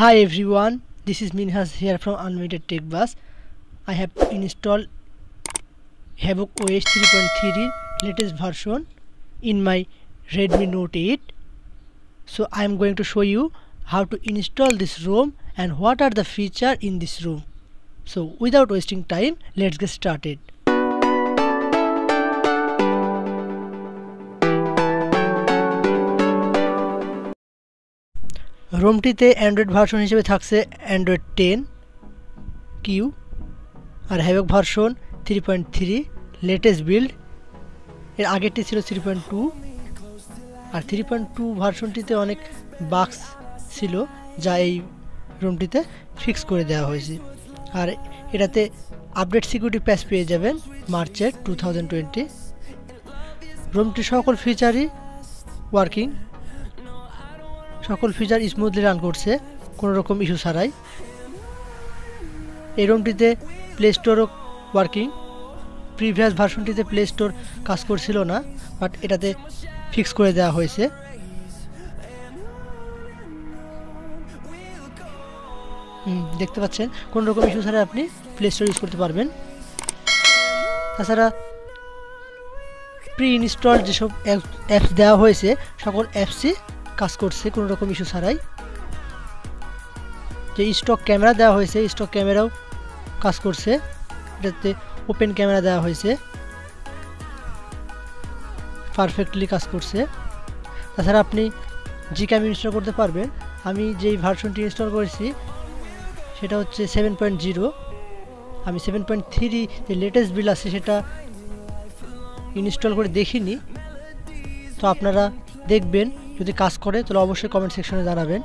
Hi everyone, this is Minhas here from Unlimited Tech Bus. I have installed Havoc OS 3.3 latest version in my Redmi Note 8. So I am going to show you how to install this ROM and what are the feature in this ROM. So without wasting time, let's get started. রোমটিতে Android version হিসেবে থাকছে Android ten Q আর Havoc version three point three, latest build, এর আগেরটি ছিল three point two, আর three point two ভার্সনটিতে অনেক বাক্স ছিল যা এই রুমটিতে ফিক্স করে দেওয়া হয়েছে। আর এটাতে আপডেট সিকিউরিটি প্যাচ পেয়ে যাবেন মার্চের টু থাউজেন্ড টোয়েন্টি। রুমটি সকল ফিচারই ওয়ার্কিং। সকল ফিচার স্মুথলি রান করছে কোনো রকম ইস্যু ছাড়াই। এই রুমটিতে প্লে স্টোরও ওয়ার্কিং প্রিভিয়াস ভার্সনটিতে প্লে স্টোর কাজ করছিল না বাট এটাতে ফিক্স করে দেওয়া হয়েছে। দেখতে পাচ্ছেন কোন রকম ইস্যু ছাড়া আপনি প্লে স্টোর ইউজ করতে পারবেন। তাছাড়া প্রি ইনস্টল যেসব অ্যাপস দেওয়া হয়েছে, সকল অ্যাপসই কাজ করছে কোনো রকম ইস্যু ছাড়াই। যে স্টক ক্যামেরা দেওয়া হয়েছে স্টক ক্যামেরাও কাজ করছে। এটাতে ওপেন ক্যামেরা দেওয়া হয়েছে। পারফেক্টলি কাজ করছে। তাছাড়া আপনি জি ক্যাম ইনস্টল করতে পারবেন। আমি যেই ভার্সনটি ইনস্টল করেছি, সেটা হচ্ছে সেভেন পয়েন্ট জিরো আমি সেভেন পয়েন্ট থ্রি যে লেটেস্ট বিল আছে, সেটা ইনস্টল করে দেখিনি। তো আপনারা দেখবেন যদি কাজ করে তাহলে অবশ্যই কমেন্ট সেকশনে জানাবেন।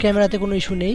ক্যামেরাতে কোনো ইস্যু নেই।